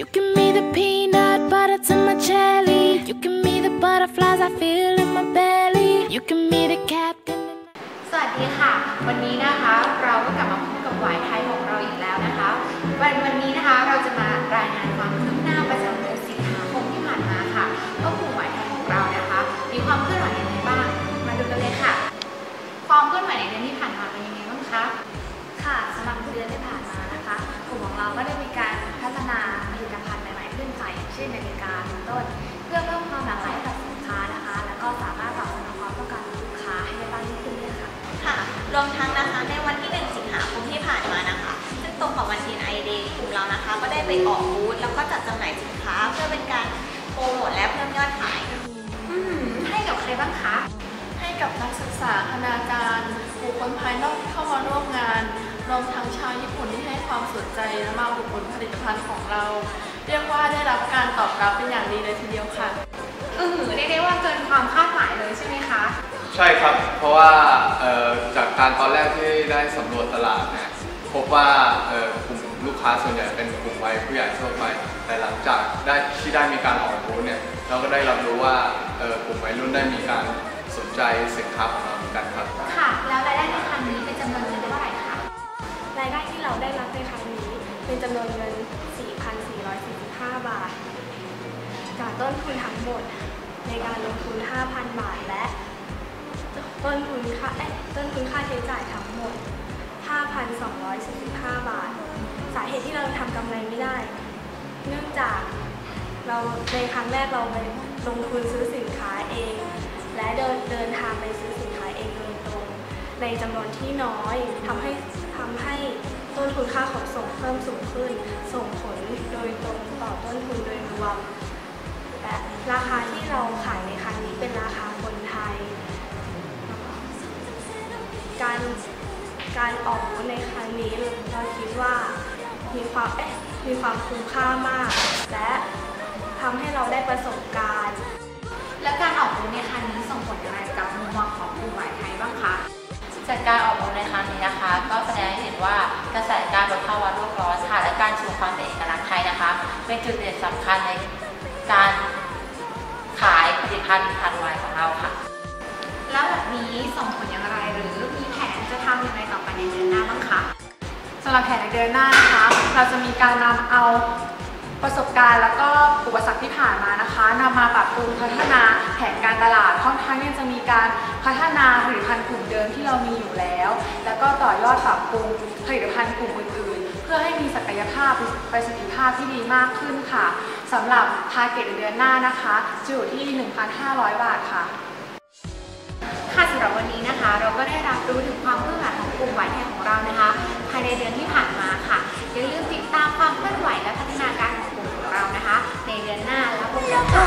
You can be the peanut butter to my jelly. You can be the butterflies I feel in my belly. You can be the captain. สวัสดีค่ะ วันนี้นะคะเราก็กลับมาพบกับหวายไทยของเราอีกแล้วนะคะ วันวันนี้นะคะเราจะมารายงานความ ได้ไปออกบูธแล้วก็จัดจำหน่ายสินค้าเพื่อเป็นการโปรโมทและเพิ่มยอดขาย อืมให้กับใครบ้างคะ ให้กับนักศึกษาคณาจารย์บุคคลภายนอกที่เข้ามาร่วมงาน รวมทั้งชาวญี่ปุ่นที่ให้ความสนใจและมาอุดหนุนผลิตภัณฑ์ของเรา เรียกว่าได้รับการตอบรับเป็นอย่างดีเลยทีเดียวค่ะ อือเรียกได้ว่าเกินความคาดหมายเลยใช่ไหมคะ ใช่ครับ เพราะว่าเอ่อจากการตอนแรกที่ได้สำรวจตลาดเนี่ยพบว่าเอ่อกลุ่ม ลูกค้าส่วนใหญ่เป็นกลุ่มวัยผู้ใหญ่ทั่วไป แต่หลังจากได้ที่ได้มีการออกบูธเนี่ยเราก็ได้รับรู้ว่าเออกลุ่มวัยรุ่นได้มีการสนใจสินค้าของเราเหมือนกันครับค่ะ แล้วรายได้ในครั้งนี้เป็นจำนวนเงินเท่าไหร่คะรายได้ที่เราได้รับในครั้งนี้เป็นจำนวนเงิน 4,445 บาท จากต้นทุนทั้งหมดในการลงทุน 5,000 บาทและต้นทุนค่าเอ๊ะต้นทุนค่าใช้จ่ายทั้งหมด 5,245 บาท สาเหตุที่เราทำกำไรไม่ได้ เนื่องจากเราในครั้งแรกเราไปลงทุนซื้อสินค้าเอง และเดินเดินทางไปซื้อสินค้าเองโดยตรง ในจำนวนที่น้อยทำให้ทำให้ต้นทุนค่าขนส่งเพิ่มสูงขึ้น ส่งผลโดยตรงต่อต้นทุนโดยรวมและราคาที่เราขายในครั้งนี้เป็นราคาคนไทย การการออกบูธในครั้งนี้เราคิดว่า มีความเอ๊ะมีความคุ้มค่ามาก และทำให้เราได้ประสบการณ์ และการออกบูธในครั้งนี้ส่งผลอย่างไรกับมุมมองของกลุ่มหวายไทยบ้างคะจากการออกบูธในครั้งนี้นะคะ ก็แสดงให้เห็นว่ากระแสการลดภาวะโลกร้อนค่ะและการชูความเป็นเอกลักษณ์ไทยนะคะ เป็นจุดเด่นสำคัญในการขายผลิตภัณฑ์พันธุ์ไวน์ของเราค่ะ แล้วแบบนี้ส่งผลอย่างไรหรือมีแผนจะทำอย่างไรต่อไปในเดือนหน้าบ้างคะ สำหรับแผนในเดือนหน้านะคะ เราจะมีการนำเอาประสบการณ์แล้วก็อุปสรรคที่ผ่านมานะคะนำมาปรับปรุงพัฒนาแผนการตลาดพร้อมทั้งยังจะมีการพัฒนาผลิตภัณฑ์กลุ่มเดิมที่เรามีอยู่แล้ว แล้วก็ต่อยอดปรับปรุงผลิตภัณฑ์กลุ่มอื่นๆ เพื่อให้มีศักยภาพประสิทธิภาพที่ดีมากขึ้นค่ะสำหรับทาร์เก็ตในเดือนหน้านะคะจะอยู่ที่ 1,500 บาทค่ะค่ะสำหรับวันนี้นะคะ เราก็ได้รับรู้ถึงความเคลื่อนไหวของกลุ่มหวายไทยของเรานะคะภาย ในเดือนที่ผ่านมาค่ะ อย่าลืมติดตามความเคลื่อนไหวและพัฒนาการของกลุ่มของเรานะคะ ในเดือนหน้าแล้วพบกันค่ะ